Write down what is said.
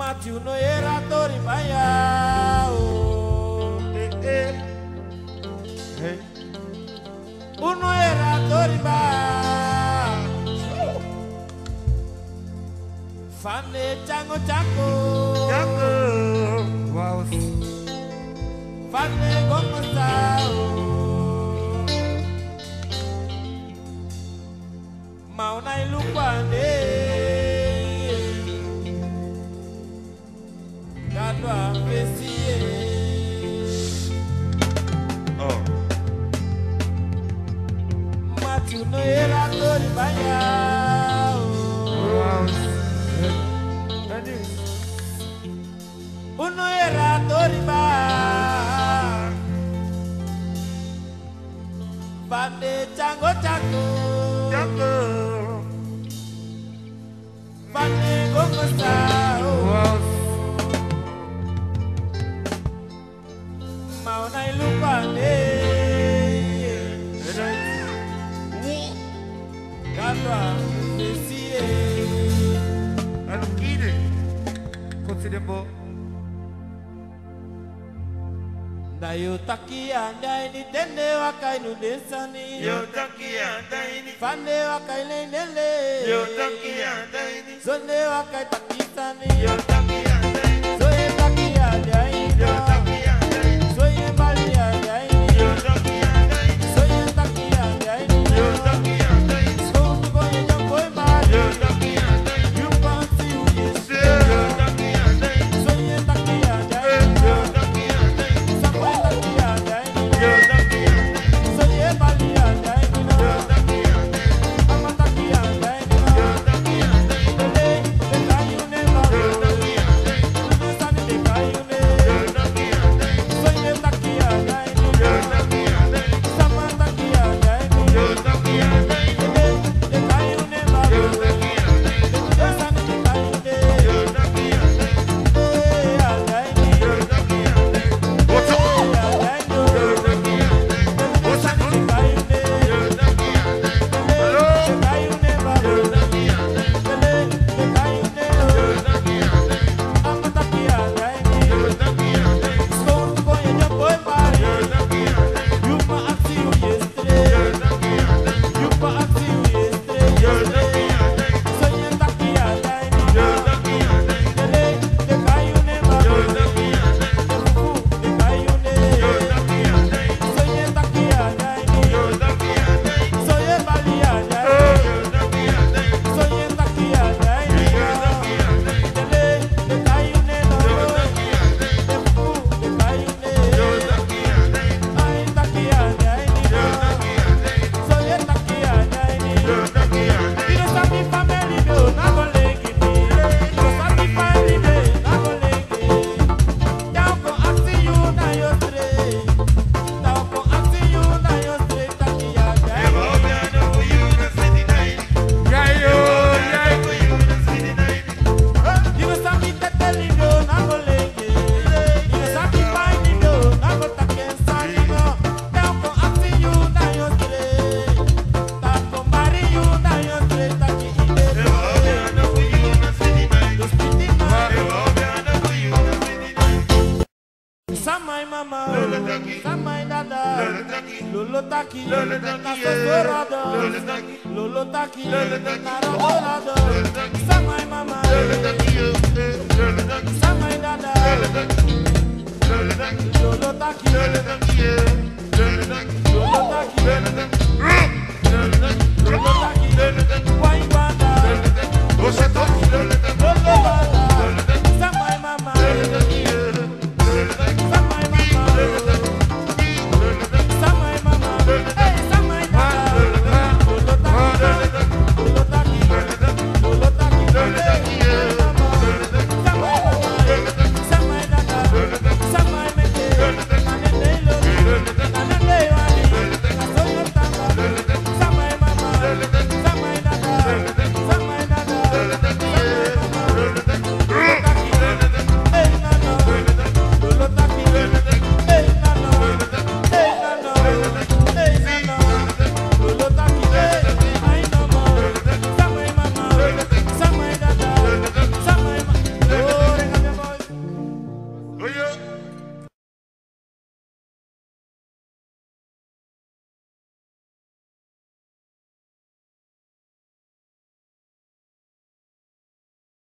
majuno era tori bayao eh eh eh uno era dori ba fane chango chango chango wow fane gongo sao Junoe Ratur Bayau Tadi Unoe Bande Canggo Bande nayotakia ndaini tende wakainu desani. Yotakia ndaini fande wakainenele yotakia ndaini zonde wakaitakisani yotakia Lolo taki, lolo taki, lolo taki, lolo taki, lolo taki, Sang my mama, lolo taki, lolo taki, dada, lolo taki, lolo taki, lolo taki.